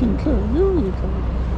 请客，又一个。